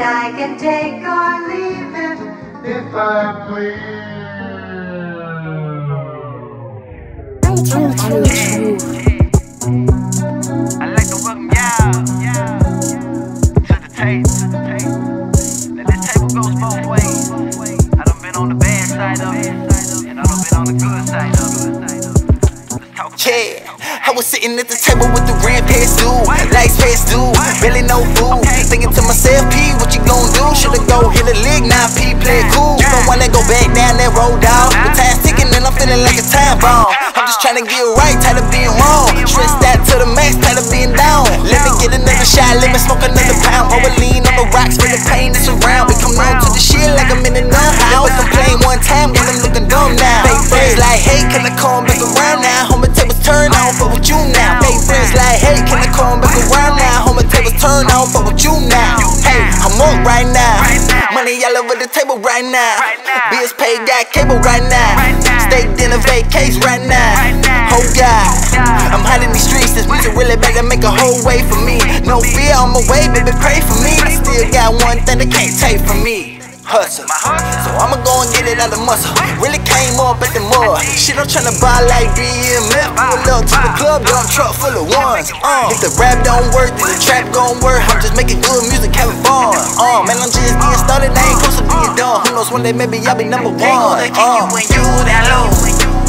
take or leave it if I please. True, true, true. I like to welcome y'all to the table. Now this table goes both ways. I done been on the bad side of it, and I done been on the good side of it. Let's talk about it. Yeah, I was sitting at the table with the rampage dude, lights past dude, really no food. Thinking to myself, P, what you gon' do? Shoulda go hit a lick, now P play cool. You don't wanna go back down that road, dog. The time's ticking and I'm feeling like a time bomb. I'm just trying to get right, tired of being wrong. Stressed out to the max, tired of being down. Let me get another shot, let me smoke another pound. Over lean on the rocks for the pain that's around. The table right now. Bills paid, got cable right now. Steak dinner, vacation right now. Oh God, I'm hot in these streets. This music really better make a whole way for me. No fear on my way, baby, pray for me. I still got one thing that can't take from me. Hustle. So I'ma go and get it out of muscle. Really came up at the mud. Shit, I'm tryna buy like BMF. Pull up to the club, dump truck full of ones. Uh, if the rap don't work, then the trap gon' work. I'm just making good music, having fun. Uh, man, I'm just getting started. I ain't close to being done. Who knows one day maybe I'll be number They one. gonna uh. kick you when you down low.